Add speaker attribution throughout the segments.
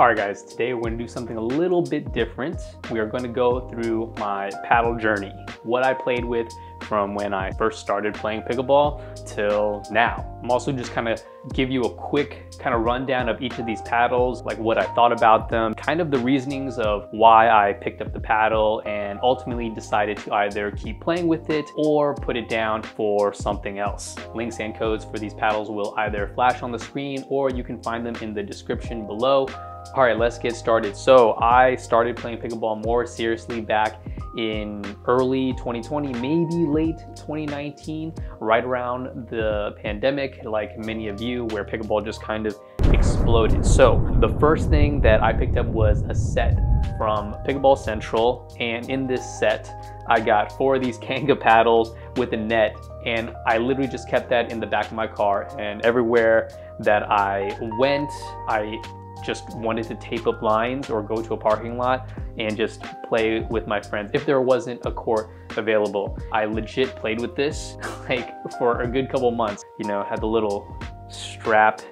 Speaker 1: All right guys, today we're gonna do something a little bit different. We are gonna go through my paddle journey, what I played with from when I first started playing pickleball till now. I'm also just kind of give you a quick kind of rundown of each of these paddles, like what I thought about them, kind of the reasonings of why I picked up the paddle and ultimately decided to either keep playing with it or put it down for something else. Links and codes for these paddles will either flash on the screen or you can find them in the description below. All right, let's get started. So I started playing pickleball more seriously back in early 2020, maybe late 2019, right around the pandemic, like many of you, where pickleball just kind of exploded. So the first thing that I picked up was a set from Pickleball Central. And in this set, I got four of these Kanga paddles with a net. And I literally just kept that in the back of my car. And everywhere that I went, I just wanted to tape up lines or go to a parking lot and just play with my friends if there wasn't a court available. I legit played with this like for a good couple months. You know, had the little strap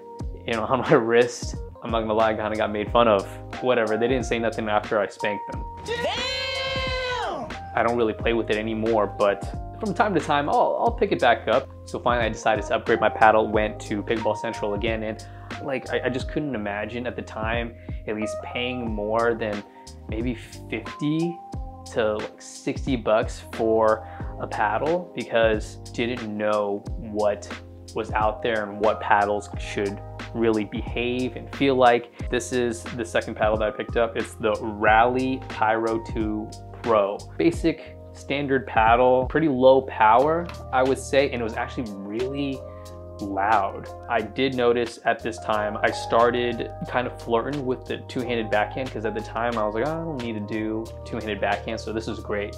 Speaker 1: you know, on my wrist. I'm not gonna lie, I kinda got made fun of. Whatever, they didn't say nothing after I spanked them. Damn! I don't really play with it anymore, but from time to time, I'll, I'll pick it back up. So finally I decided to upgrade my paddle, went to Pickleball Central again, and like I, I just couldn't imagine at the time at least paying more than maybe 50 to like 60 bucks for a paddle because didn't know what was out there and what paddles should really behave and feel like. This is the second paddle that I picked up. It's the Rally Tyro 2 Pro. Basic standard paddle, pretty low power, I would say, and it was actually really loud. I did notice at this time, I started kind of flirting with the two-handed backhand because at the time I was like, oh, I don't need to do two-handed backhand, so this is great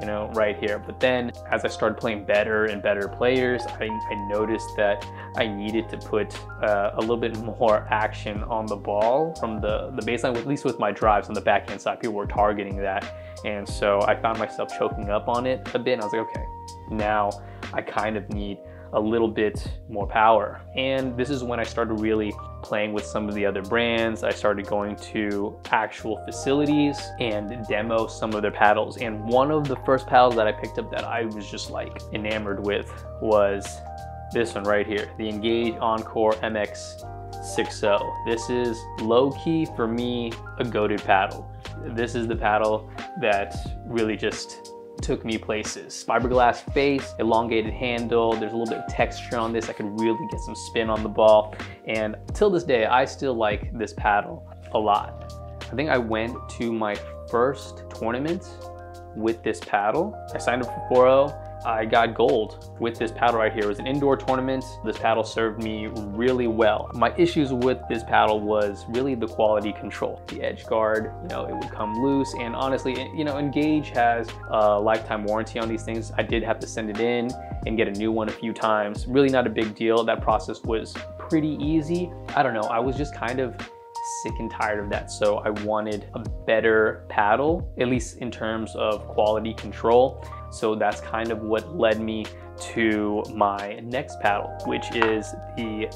Speaker 1: you know, right here. But then as I started playing better and better players, I, I noticed that I needed to put uh, a little bit more action on the ball from the, the baseline, at least with my drives on the backhand side. People were targeting that. And so I found myself choking up on it a bit. And I was like, okay, now I kind of need a little bit more power. And this is when I started really playing with some of the other brands. I started going to actual facilities and demo some of their paddles. And one of the first paddles that I picked up that I was just like enamored with was this one right here, the Engage Encore MX 60. This is low key for me a goaded paddle. This is the paddle that really just took me places. Fiberglass face, elongated handle, there's a little bit of texture on this. I could really get some spin on the ball. And till this day, I still like this paddle a lot. I think I went to my first tournament with this paddle. I signed up for 4.0 I got gold with this paddle right here. It was an indoor tournament. This paddle served me really well. My issues with this paddle was really the quality control. The edge guard, you know, it would come loose and honestly, you know, Engage has a lifetime warranty on these things. I did have to send it in and get a new one a few times. Really not a big deal. That process was pretty easy. I don't know, I was just kind of sick and tired of that. So I wanted a better paddle, at least in terms of quality control. So that's kind of what led me to my next paddle, which is the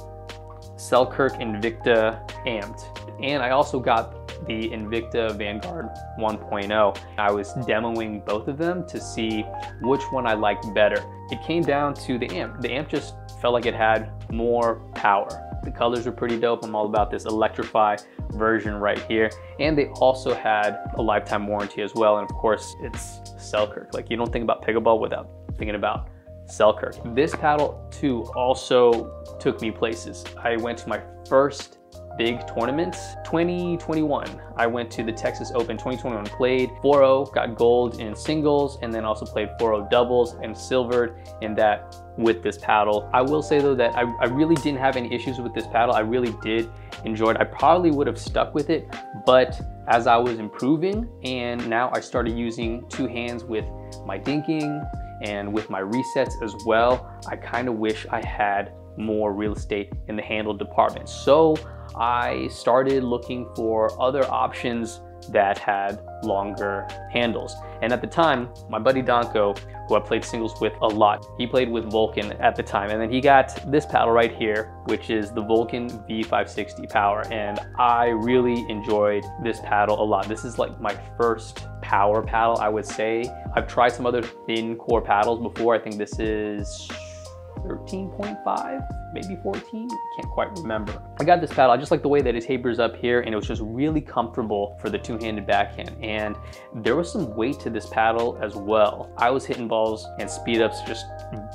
Speaker 1: Selkirk Invicta Amped. And I also got the Invicta Vanguard 1.0. I was demoing both of them to see which one I liked better. It came down to the amp. The amp just felt like it had more power. The colors were pretty dope. I'm all about this Electrify version right here. And they also had a lifetime warranty as well. And of course, it's Selkirk. Like you don't think about pickleball without thinking about Selkirk. This paddle too also took me places. I went to my first big tournaments. 2021, I went to the Texas Open 2021, played 4-0, got gold in singles, and then also played 4-0 doubles and silvered in that with this paddle. I will say though that I, I really didn't have any issues with this paddle. I really did enjoy it. I probably would have stuck with it, but as I was improving and now I started using two hands with my dinking and with my resets as well, I kind of wish I had more real estate in the handle department. So I started looking for other options that had longer handles. And at the time, my buddy Donko who I played singles with a lot. He played with Vulcan at the time. And then he got this paddle right here, which is the Vulcan V560 Power. And I really enjoyed this paddle a lot. This is like my first power paddle, I would say. I've tried some other thin core paddles before. I think this is 13.5, maybe 14, can't quite remember. I got this paddle, I just like the way that it tapers up here and it was just really comfortable for the two-handed backhand. And there was some weight to this paddle as well. I was hitting balls and speed ups just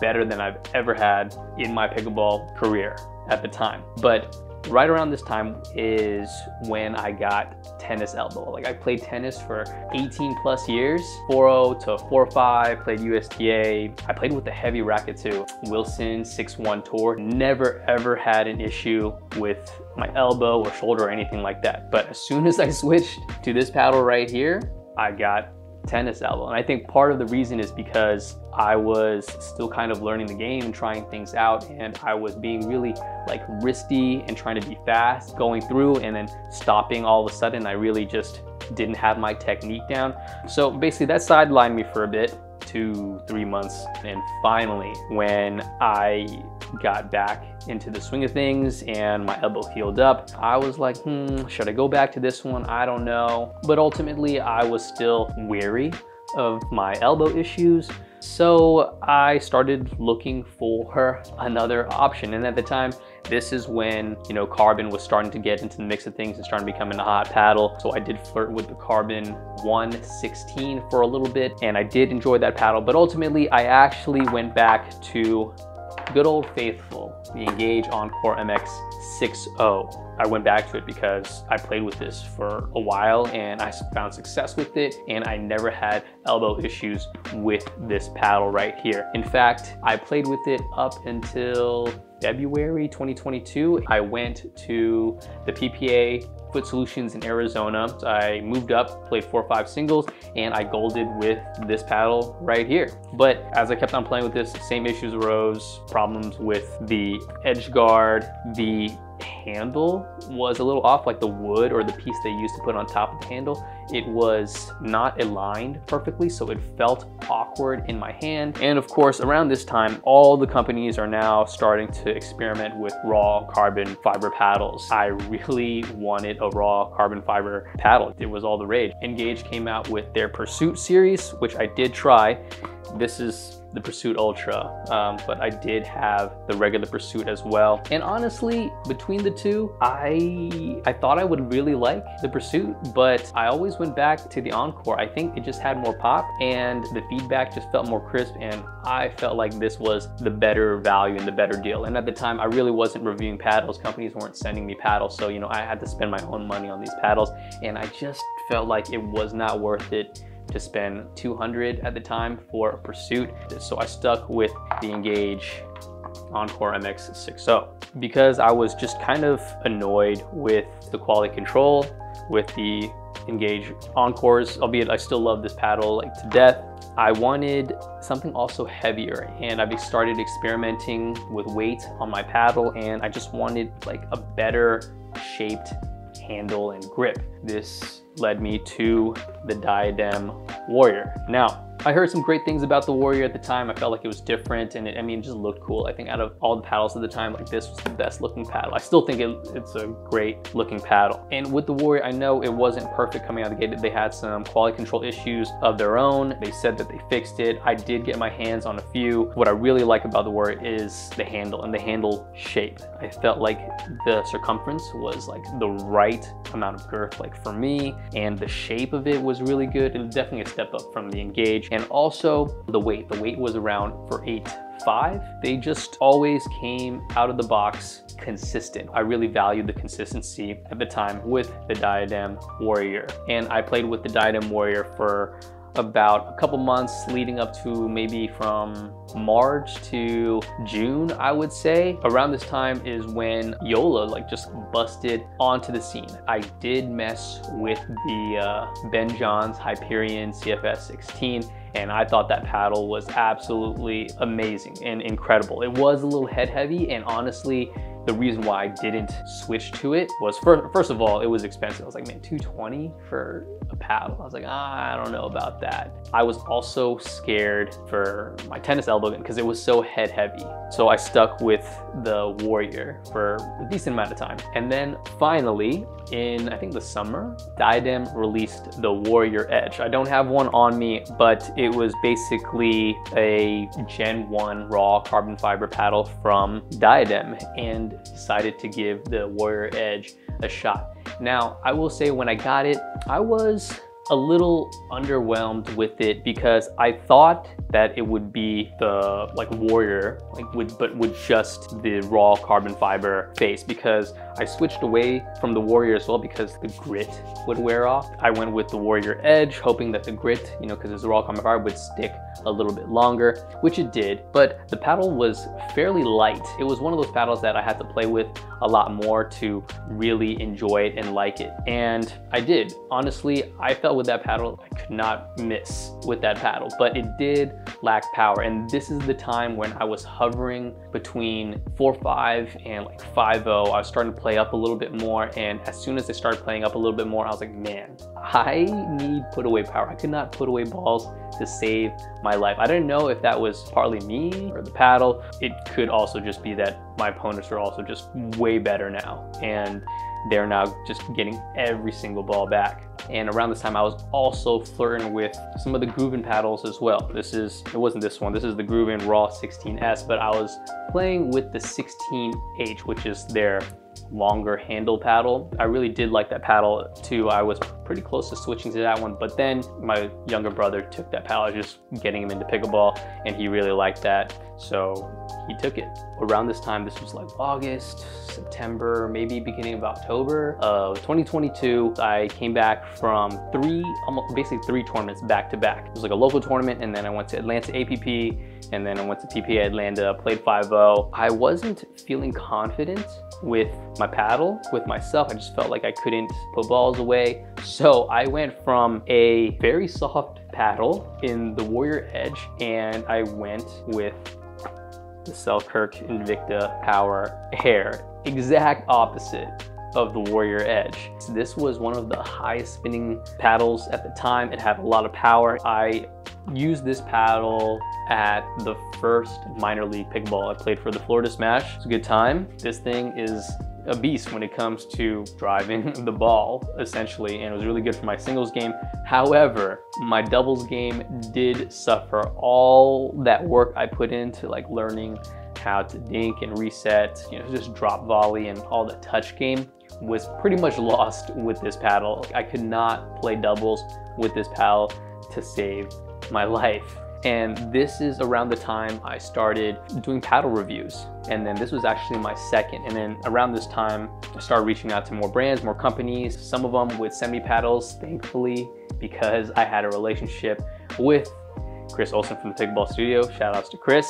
Speaker 1: better than I've ever had in my pickleball career at the time. But right around this time is when I got tennis elbow. Like I played tennis for 18 plus years, 4.0 to 4.5, played USTA. I played with a heavy racket too. Wilson 6-1 tour. Never ever had an issue with my elbow or shoulder or anything like that. But as soon as I switched to this paddle right here, I got tennis elbow. And I think part of the reason is because I was still kind of learning the game and trying things out and I was being really like risky and trying to be fast going through and then stopping all of a sudden. I really just didn't have my technique down. So basically that sidelined me for a bit, two, three months. And finally, when I got back into the swing of things and my elbow healed up, I was like, hmm, should I go back to this one? I don't know. But ultimately, I was still weary of my elbow issues. So I started looking for another option. And at the time, this is when, you know, CRBN was starting to get into the mix of things and starting to become a hot paddle. So I did flirt with the CRBN 116 for a little bit and I did enjoy that paddle. But ultimately, I actually went back to good old faithful, the Engage Encore MX 6.0. I went back to it because I played with this for a while and I found success with it and I never had elbow issues with this paddle right here. In fact, I played with it up until February 2022. I went to the PPA Foot Solutions in Arizona. I moved up, played four or five singles, and I golded with this paddle right here. But as I kept on playing with this, same issues arose, problems with the edge guard, the handle was a little off, like the wood or the piece they used to put on top of the handle. It was not aligned perfectly, so it felt awkward in my hand. And of course, around this time, all the companies are now starting to experiment with raw carbon fiber paddles. I really wanted a raw carbon fiber paddle. It was all the rage. Engage came out with their Pursuit series, which I did try. This is the Pursuit Ultra, um, but I did have the regular Pursuit as well. And honestly, between the two, I I thought I would really like the Pursuit, but I always went back to the Encore. I think it just had more pop and the feedback just felt more crisp and I felt like this was the better value and the better deal. And at the time, I really wasn't reviewing paddles. Companies weren't sending me paddles, so you know I had to spend my own money on these paddles and I just felt like it was not worth it to spend 200 at the time for a Pursuit. So I stuck with the Engage Encore MX 6.0 because I was just kind of annoyed with the quality control, with the Engage Encores, albeit I still love this paddle like to death. I wanted something also heavier and I've started experimenting with weight on my paddle and I just wanted like a better shaped handle and grip. This led me to the Diadem Warrior. Now, I heard some great things about the Warrior at the time. I felt like it was different and it, I mean, it just looked cool. I think out of all the paddles at the time, like this was the best looking paddle. I still think it, it's a great looking paddle. And with the Warrior, I know it wasn't perfect coming out of the gate. They had some quality control issues of their own. They said that they fixed it. I did get my hands on a few. What I really like about the Warrior is the handle and the handle shape. I felt like the circumference was like the right amount of girth like for me and the shape of it was really good. It was definitely a step up from the Engage and also the weight. The weight was around for eight five. They just always came out of the box consistent. I really valued the consistency at the time with the Diadem Warrior. And I played with the Diadem Warrior for about a couple months leading up to maybe from March to June, I would say. Around this time is when Joola like just busted onto the scene. I did mess with the uh, Ben Johns Hyperion CFS 16 and I thought that paddle was absolutely amazing and incredible. It was a little head heavy and honestly, the reason why I didn't switch to it was first, first of all, it was expensive. I was like, man, 220 for a paddle. I was like, ah, I don't know about that. I was also scared for my tennis elbow because it was so head heavy. So I stuck with the Warrior for a decent amount of time. And then finally, in I think the summer, Diadem released the Warrior Edge. I don't have one on me, but it was basically a Gen 1 raw carbon fiber paddle from Diadem and decided to give the Warrior Edge a shot. Now, I will say when I got it, I was a little underwhelmed with it because I thought that it would be the like warrior like with but with just the raw carbon fiber face because I switched away from the warrior as well because the grit would wear off. I went with the warrior edge hoping that the grit, you know, because it's raw carbon fiber would stick a little bit longer, which it did, but the paddle was fairly light. It was one of those paddles that I had to play with a lot more to really enjoy it and like it. And I did. Honestly, I felt with that paddle, I could not miss with that paddle, but it did lack power. And this is the time when I was hovering between 4.5 and like 5.0. I was starting to play up a little bit more. And as soon as I started playing up a little bit more, I was like, man, I need put away power. I could not put away balls to save my life. I didn't know if that was partly me or the paddle. It could also just be that my opponents are also just way better now. And they're now just getting every single ball back. And around this time, I was also flirting with some of the Gruvn paddles as well. This is, it wasn't this one, this is the Gruvn Raw 16S, but I was playing with the 16H, which is their longer handle paddle. I really did like that paddle too. I was pretty close to switching to that one, but then my younger brother took that paddle, just getting him into pickleball, and he really liked that. So he took it. Around this time, this was like August, September, maybe beginning of October of 2022, I came back from three, almost basically three tournaments back to back. It was like a local tournament, and then I went to Atlanta APP, and then I went to PPA Atlanta, played 5-0. I wasn't feeling confident with my paddle, with myself. I just felt like I couldn't put balls away. So I went from a very soft paddle in the Warrior Edge, and I went with the Selkirk Invicta Power Air. Exact opposite of the Warrior Edge. This was one of the highest spinning paddles at the time. It had a lot of power. I used this paddle at the first minor league pickleball I played for the Florida Smash. It's a good time. This thing is a beast when it comes to driving the ball, essentially, and it was really good for my singles game. However, my doubles game did suffer all that work I put into like learning how to dink and reset, you know, just drop volley and all the touch game was pretty much lost with this paddle. I could not play doubles with this paddle to save my life. And this is around the time I started doing paddle reviews. And then this was actually my second. And then around this time, I started reaching out to more brands, more companies, some of them with semi paddles, thankfully, because I had a relationship with Chris Olson from the Pickleball Studio. Shout outs to Chris.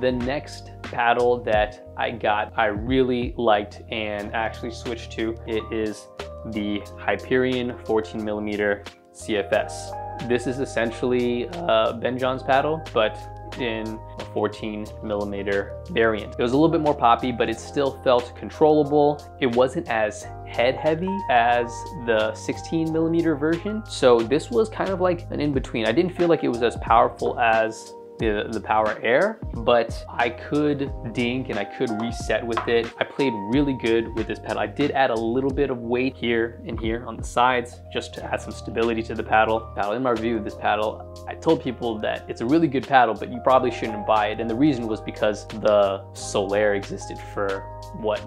Speaker 1: The next paddle that I got, I really liked and actually switched to, it is the Hyperion 14 millimeter CFS. This is essentially uh, Ben John's paddle, but in a 14 millimeter variant. It was a little bit more poppy, but it still felt controllable. It wasn't as head heavy as the 16 millimeter version. So this was kind of like an in between. I didn't feel like it was as powerful as the, the power air, but I could dink and I could reset with it. I played really good with this paddle. I did add a little bit of weight here and here on the sides just to add some stability to the paddle. paddle. In my review of this paddle, I told people that it's a really good paddle, but you probably shouldn't buy it. And the reason was because the Solaire existed for what,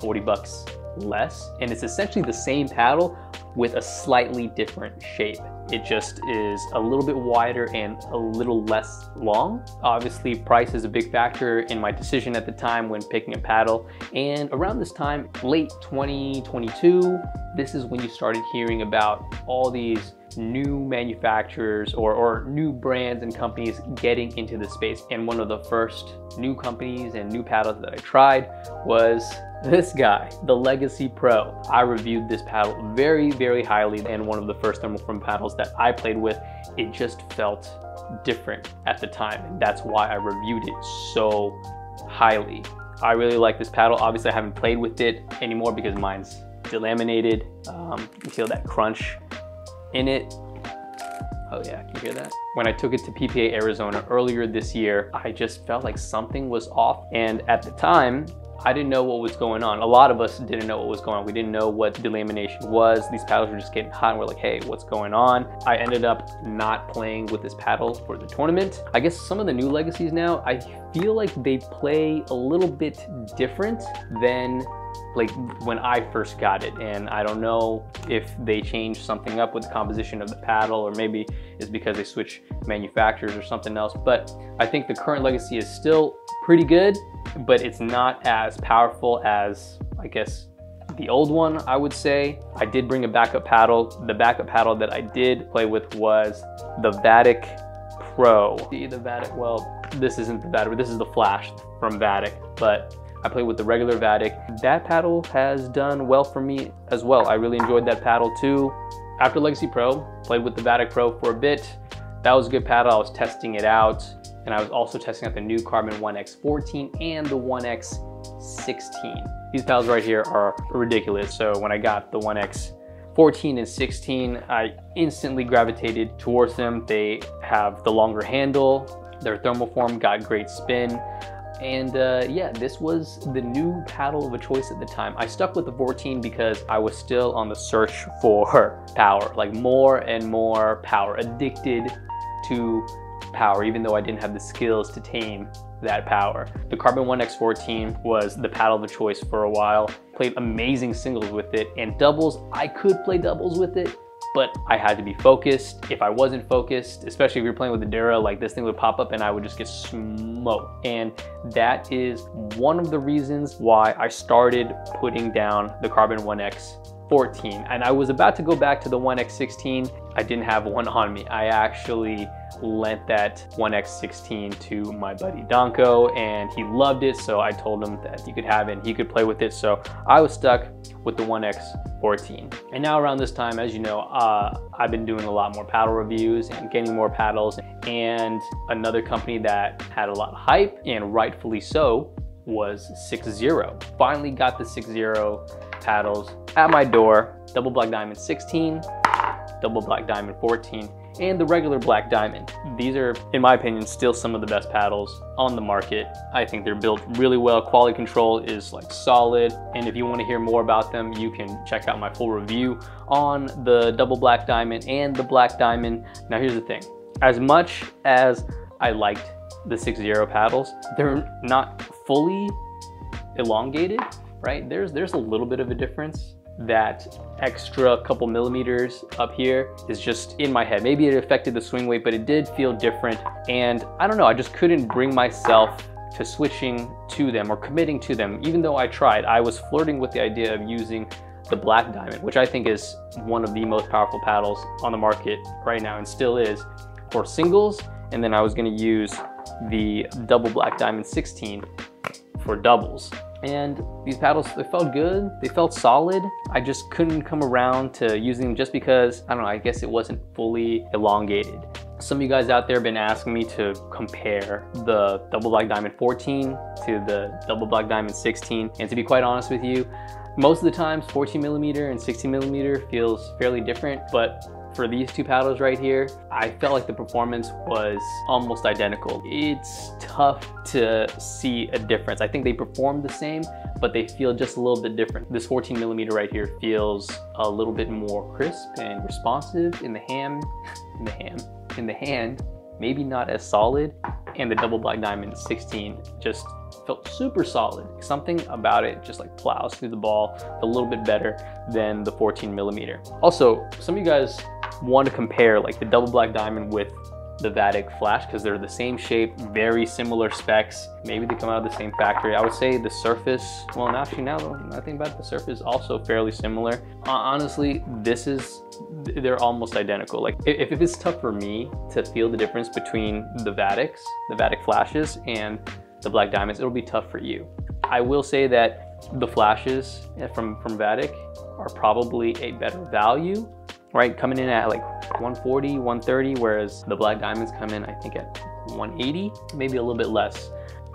Speaker 1: 40 bucks less. And it's essentially the same paddle with a slightly different shape. It just is a little bit wider and a little less long. Obviously, price is a big factor in my decision at the time when picking a paddle. And around this time, late 2022, this is when you started hearing about all these new manufacturers or, or new brands and companies getting into the space. And one of the first new companies and new paddles that I tried was this guy, the Legacy Pro. I reviewed this paddle very, very highly and one of the first thermoform paddles that I played with. It just felt different at the time and that's why I reviewed it so highly. I really like this paddle. Obviously I haven't played with it anymore because mine's delaminated. Um, you feel that crunch in it. Oh yeah, can you hear that? When I took it to PPA Arizona earlier this year, I just felt like something was off. And at the time, I didn't know what was going on. A lot of us didn't know what was going on. We didn't know what delamination was. These paddles were just getting hot and we're like, hey, what's going on? I ended up not playing with this paddle for the tournament. I guess some of the new legacies now, I feel like they play a little bit different than like when I first got it and I don't know if they changed something up with the composition of the paddle or maybe it's because they switch manufacturers or something else but I think the current legacy is still pretty good but it's not as powerful as I guess the old one I would say. I did bring a backup paddle. The backup paddle that I did play with was the Vatic Pro. See the Vatic, well this isn't the Vatic, this is the Flash from Vatic but I played with the regular Vatic. That paddle has done well for me as well. I really enjoyed that paddle too. After Legacy Pro, played with the Vatic Pro for a bit. That was a good paddle. I was testing it out. And I was also testing out the new CRBN 1X14 and the 1X16. These paddles right here are ridiculous. So when I got the 1X 14 and 16, I instantly gravitated towards them. They have the longer handle, their thermoform got great spin. And uh, yeah, this was the new paddle of a choice at the time. I stuck with the 14 because I was still on the search for power, like more and more power, addicted to power, even though I didn't have the skills to tame that power. The CRBN 1X14 was the paddle of a choice for a while. Played amazing singles with it and doubles, I could play doubles with it, but I had to be focused. If I wasn't focused, especially if you're playing with the Dura, like this thing would pop up and I would just get smoked. And that is one of the reasons why I started putting down the CRBN 1X 14. And I was about to go back to the 1X16. I didn't have one on me. I actually lent that 1X16 to my buddy Donko and he loved it. So I told him that he could have it and he could play with it. So I was stuck with the 1X14. And now around this time, as you know, uh, I've been doing a lot more paddle reviews and getting more paddles. And another company that had a lot of hype and rightfully so was 6-0. Finally got the 6-0 paddles at my door, double black diamond 16, double black diamond 14, and the regular black diamond. These are, in my opinion, still some of the best paddles on the market. I think they're built really well. Quality control is like solid. And if you want to hear more about them, you can check out my full review on the double black diamond and the black diamond. Now here's the thing. As much as I liked the 6-0 paddles, they're not fully elongated, right? There's, there's a little bit of a difference that extra couple millimeters up here is just in my head. Maybe it affected the swing weight, but it did feel different. And I don't know, I just couldn't bring myself to switching to them or committing to them. Even though I tried, I was flirting with the idea of using the Black Diamond, which I think is one of the most powerful paddles on the market right now and still is for singles. And then I was gonna use the double Black Diamond 16 for doubles. And these paddles, they felt good, they felt solid. I just couldn't come around to using them just because, I don't know, I guess it wasn't fully elongated. Some of you guys out there have been asking me to compare the Double Black Diamond 14 to the Double Black Diamond 16. And to be quite honest with you, most of the times 14 millimeter and 16 millimeter feels fairly different, but for these two paddles right here, I felt like the performance was almost identical. It's tough to see a difference. I think they perform the same, but they feel just a little bit different. This 14 millimeter right here feels a little bit more crisp and responsive in the hand, in the hand, in the hand, maybe not as solid. And the double black diamond 16 just felt super solid. Something about it just like plows through the ball a little bit better than the 14 millimeter. Also, some of you guys want to compare like the double black diamond with the Vatic Flash because they're the same shape, very similar specs. Maybe they come out of the same factory. I would say the surface, well, actually now I think about the surface also fairly similar. Honestly, this is, they're almost identical. Like if, if it's tough for me to feel the difference between the Vatics, the Vatic Flashes and the Black Diamonds, it'll be tough for you. I will say that the flashes eh, from, from Vatic are probably a better value right? Coming in at like 140, 130, whereas the black diamonds come in, I think at 180, maybe a little bit less.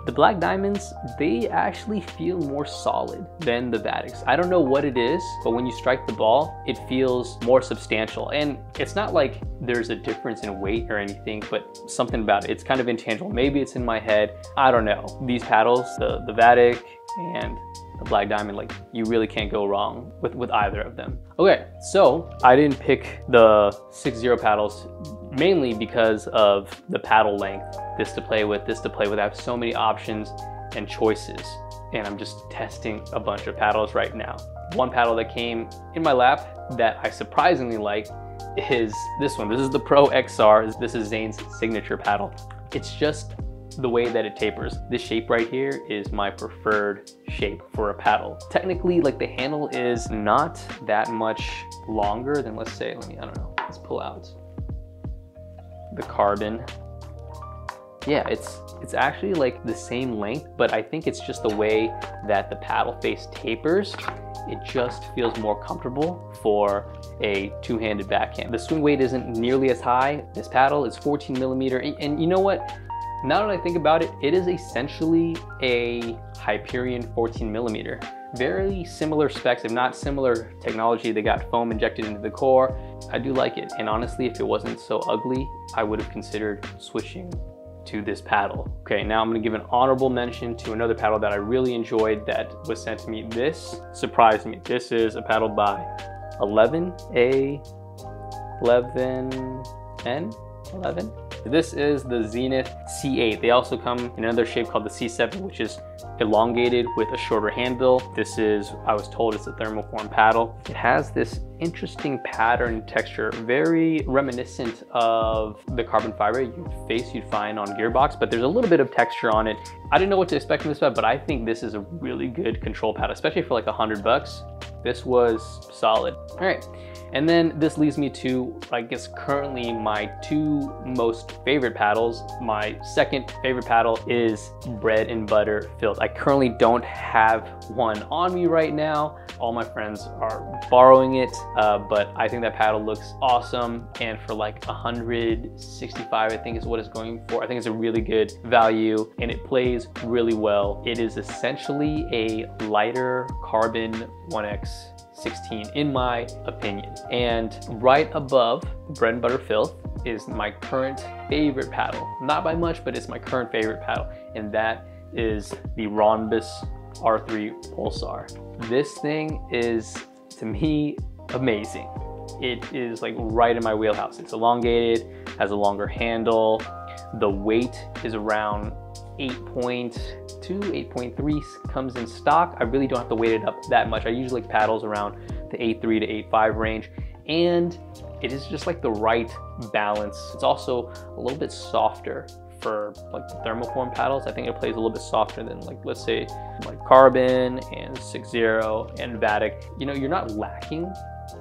Speaker 1: The Black Diamonds, they actually feel more solid than the Vatics. I don't know what it is, but when you strike the ball, it feels more substantial. And it's not like there's a difference in weight or anything, but something about it. It's kind of intangible. Maybe it's in my head. I don't know. These paddles, the, the Vatic and the Black Diamond, like you really can't go wrong with, with either of them. Okay, so I didn't pick the 6-0 paddles mainly because of the paddle length. This to play with, this to play with. I have so many options and choices and I'm just testing a bunch of paddles right now. One paddle that came in my lap that I surprisingly like is this one. This is the Pro XR. This is Zane's signature paddle. It's just the way that it tapers. This shape right here is my preferred shape for a paddle. Technically, like the handle is not that much longer than let's say, let me, I don't know, let's pull out the carbon. Yeah, it's it's actually like the same length, but I think it's just the way that the paddle face tapers. It just feels more comfortable for a two-handed backhand. The swing weight isn't nearly as high. This paddle is 14 millimeter. And you know what? Now that I think about it, it is essentially a Hyperion 14 millimeter. Very similar specs, if not similar technology. They got foam injected into the core. I do like it. And honestly, if it wasn't so ugly, I would have considered switching to this paddle. Okay, now I'm gonna give an honorable mention to another paddle that I really enjoyed that was sent to me. This surprised me. This is a paddle by 11A, 11N, 11? This is the Zenith C8. They also come in another shape called the C7, which is elongated with a shorter handle. This is, I was told it's a thermoform paddle. It has this interesting pattern texture, very reminiscent of the carbon fiber face you'd find on Gearbox, but there's a little bit of texture on it. I didn't know what to expect from this pad, but I think this is a really good control pad, especially for like a hundred bucks. This was solid. All right. And then this leads me to, I guess, currently my two most favorite paddles. My second favorite paddle is bread and butter Filth. I currently don't have one on me right now. All my friends are borrowing it, uh, but I think that paddle looks awesome. And for like 165, I think is what it's going for. I think it's a really good value and it plays really well. It is essentially a lighter CRBN 1X 16 in my opinion. And right above Bread and Butter Filth is my current favorite paddle. Not by much, but it's my current favorite paddle. And that is the Ronbus R3 Pulsar. This thing is, to me, amazing. It is like right in my wheelhouse. It's elongated, has a longer handle. The weight is around 8.2, 8.3 comes in stock. I really don't have to weight it up that much. I usually like paddles around the 8.3 to 8.5 range. And it is just like the right balance. It's also a little bit softer for like the thermoform paddles. I think it plays a little bit softer than like, let's say like CRBN and 6.0 and Vatic. You know, you're not lacking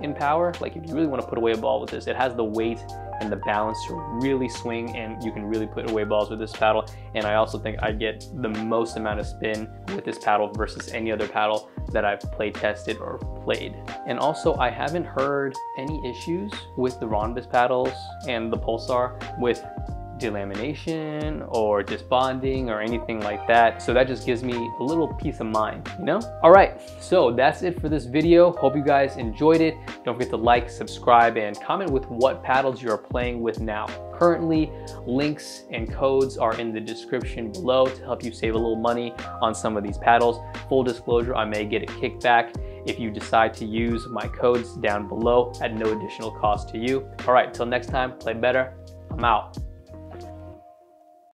Speaker 1: in power. Like if you really want to put away a ball with this, it has the weight and the balance to really swing and you can really put away balls with this paddle. And I also think I get the most amount of spin with this paddle versus any other paddle that I've play tested or played. And also I haven't heard any issues with the Ronbus paddles and the Pulsar with delamination or disbonding or anything like that. So that just gives me a little peace of mind, you know? All right, so that's it for this video. Hope you guys enjoyed it. Don't forget to like, subscribe, and comment with what paddles you are playing with now. Currently, links and codes are in the description below to help you save a little money on some of these paddles. Full disclosure, I may get a kickback if you decide to use my codes down below at no additional cost to you. All right, till next time, play better. I'm out.